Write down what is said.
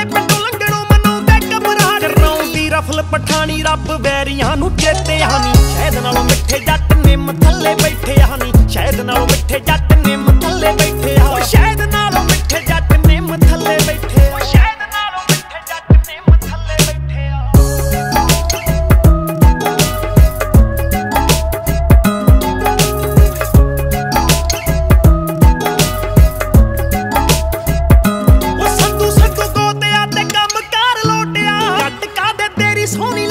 ਕੇ ਪਿੰਡੋਂ ਲੰਘਣੋਂ ਮਨਾਉਂਦੇ ਕਮਰਾੜ ਰੌਂਦੀ। ਰਫਲ ਪਠਾਣੀ, ਰੱਬ ਵੈਰੀਆਂ ਨੂੰ ਚੇਤੇ ਹਾਨੀ। ਸ਼ਹਿਦ ਨਾਲੋਂ ਮਿੱਠੇ ਜੱਟ ਨਿੰਮ ਥੱਲੇ ਬੈਠੇ ਹਾਨੀ। ਸ਼ਹਿਦ ਨਾਲੋਂ ਮਿੱਠੇ ਜੱਟ his holy